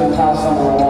Student House number one.